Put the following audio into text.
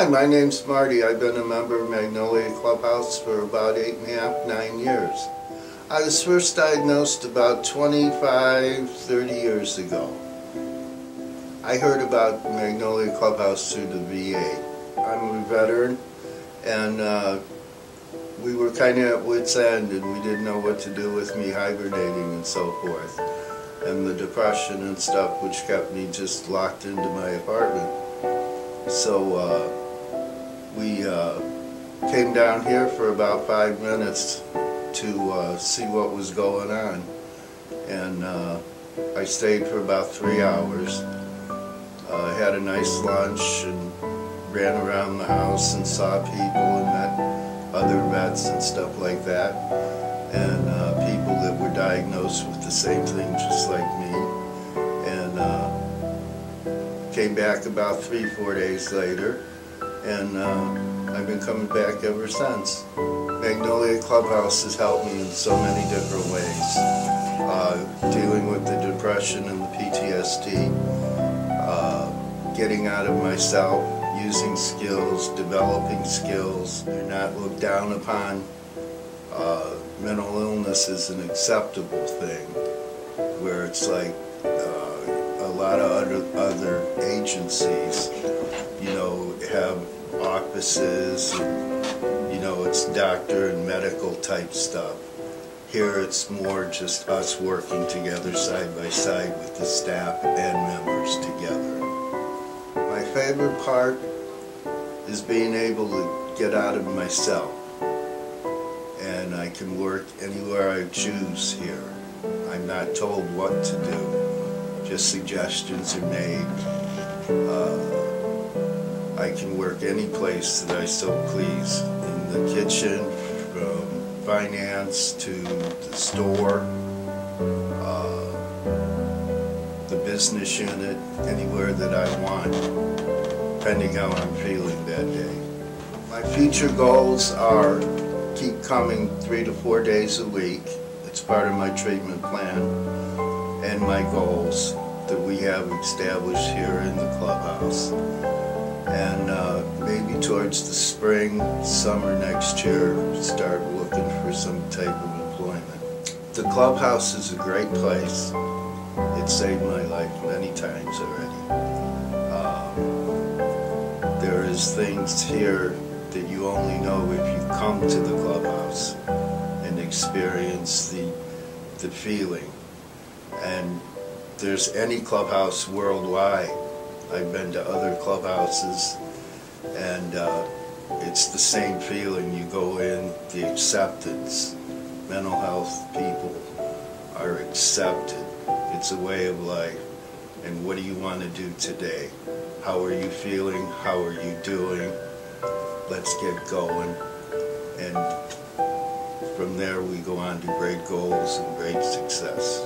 Hi, my name's Marty. I've been a member of Magnolia Clubhouse for about eight and a half, nine years. I was first diagnosed about 25, 30 years ago. I heard about Magnolia Clubhouse through the VA. I'm a veteran and uh, we were kind of at wit's end and we didn't know what to do with me hibernating and so forth. And the depression and stuff which kept me just locked into my apartment. So uh, we uh, came down here for about five minutes to uh, see what was going on. And uh, I stayed for about three hours. Uh, had a nice lunch and ran around the house and saw people and met other vets and stuff like that. And uh, people that were diagnosed with the same thing just like me. And uh, came back about three, four days later. And uh, I've been coming back ever since. Magnolia Clubhouse has helped me in so many different ways. Uh, dealing with the depression and the PTSD, uh, getting out of myself, using skills, developing skills. You're not looked down upon. Uh, mental illness is an acceptable thing, where it's like uh, a lot of other, other agencies, have offices and you know, it's doctor and medical type stuff. Here it's more just us working together side by side with the staff and members together. My favorite part is being able to get out of myself. And I can work anywhere I choose here. I'm not told what to do. Just suggestions are made. I can work any place that I so please in the kitchen, from finance to the store, uh, the business unit, anywhere that I want, depending how I'm feeling that day. My future goals are keep coming three to four days a week. It's part of my treatment plan and my goals that we have established here in the clubhouse and uh, maybe towards the spring, summer next year, start looking for some type of employment. The clubhouse is a great place. It saved my life many times already. Um, there is things here that you only know if you come to the clubhouse and experience the, the feeling. And there's any clubhouse worldwide I've been to other clubhouses and uh, it's the same feeling. You go in, the acceptance. Mental health people are accepted. It's a way of life. And what do you want to do today? How are you feeling? How are you doing? Let's get going. And from there we go on to great goals and great success.